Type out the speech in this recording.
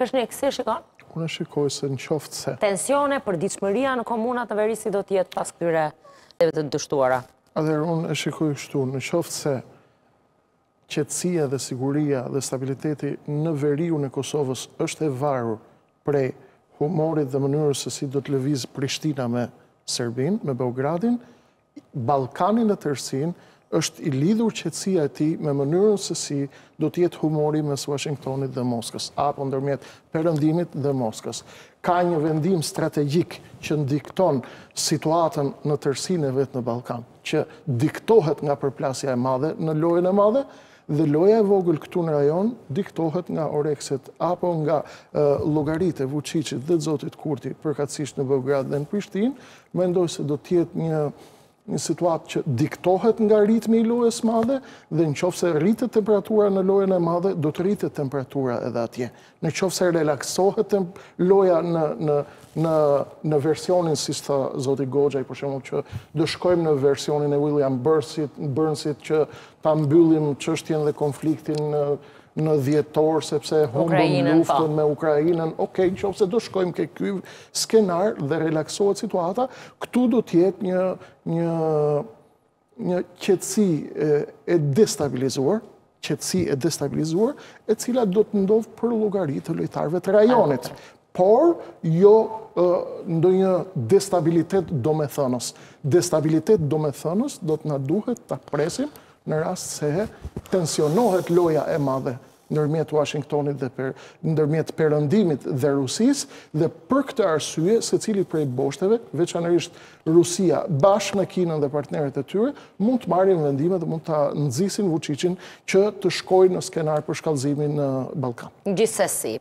Kështu një, si e shikon? Unë e shikoj se në qoftë se... Tensione përditshmëria në komunat në veri si do të jetë pas këtyre dy të dështuara. Atëherë, unë e shikoj kështu, në qoftë se qetësia dhe siguria dhe stabiliteti në veriun e Kosovës është e varur prej humorit dhe mënyrës se si do të lëvizë Prishtina me Serbinë, me Beogradin, Ballkani në tërësinë, është i lidhur qetësia e tij me mënyrën se si do të jetë humori mes Uashingtonit dhe Moskës, apo ndërmjet Perëndimit dhe Moskës. Ka një vendim strategjik që dikton situatën në tërësinë e vet në Ballkan, që diktohet nga përplasja e madhe në lojën e madhe, Dhe loja e vogël këtu në rajon diktohet nga orekset apo nga llogaritë e Vuçiçit dhe zotit Kurti, përkatësisht në Beograd dhe në Prishtinë. Mendoj se do të jetë një një situatë që diktohet nga ritmi i lojës së madhe dhe në qoftë se rritet temperatura në lojën e madhe, do të rritet temperatura edhe atje. Në qoftë se relaksohet loja në versionin, siç tha zoti Goxhaj, për shembull, që do shkojmë në versionin e William Burns-it që ta mbyllim çështjen dhe konfliktin në dhjetor, sepse humbëm luftën, po, me Ukrainën, okej, në qoftë se do shkojmë ke ky skenar dhe relaksohet situata, këtu do të jetë një një qetësi e destabilizuar, qetësi e destabilizuar, e cila do të ndodhë për llogari të lojtarëve të rajonit, por jo ndonjë destabilitet domethënës. Destabilitet domethënës do të na duhet ta presim në rast se tensionohet loja e madhe ndërmjet Uashingtonit dhe per, ndërmjet Perëndimit dhe Rusisë dhe për këtë arsye secili prej boshteve, veçanërisht Rusia, bashkë me Kinën dhe partnerët e tyre, mund të marrin vendime dhe mund ta nxisin Vuçiçin që të shkojë në skenar për shkallëzimin në Ballkan. Gjithsesi,